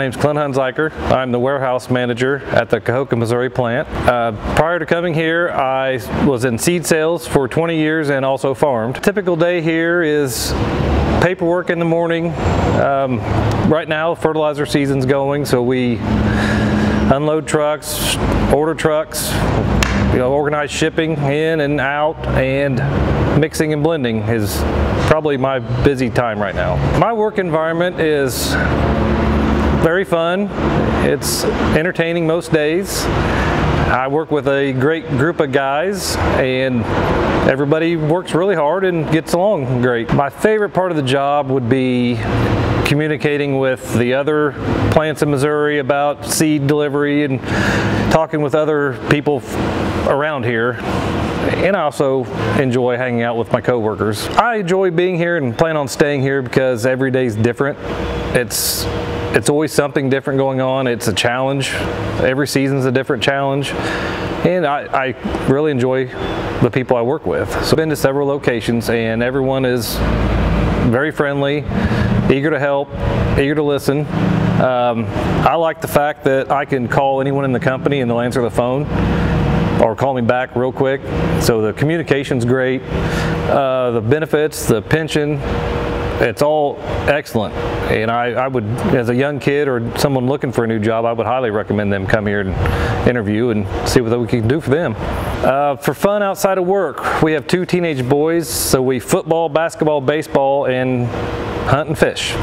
Clint Hunziker. I'm the warehouse manager at the Kahoka, Missouri plant. Uh, prior to coming here, I was in seed sales for 20 years and also farmed. Typical day here is paperwork in the morning. Um, right now, fertilizer season's going, so we unload trucks, order trucks, you know, organize shipping in and out, and mixing and blending is probably my busy time right now. My work environment is very fun. It's entertaining most days. I work with a great group of guys and everybody works really hard and gets along great. My favorite part of the job would be communicating with the other plants in Missouri about seed delivery and talking with other people around here and I also enjoy hanging out with my coworkers. I enjoy being here and plan on staying here because every day is different. It's it's always something different going on. It's a challenge. Every season's a different challenge. And I, I really enjoy the people I work with. So I've been to several locations and everyone is very friendly, eager to help, eager to listen. Um, I like the fact that I can call anyone in the company and they'll answer the phone or call me back real quick. So the communication's great. Uh, the benefits, the pension, it's all excellent. And I, I, would, as a young kid or someone looking for a new job, I would highly recommend them come here and interview and see what we can do for them. Uh, for fun outside of work, we have two teenage boys, so we football, basketball, baseball, and hunt and fish.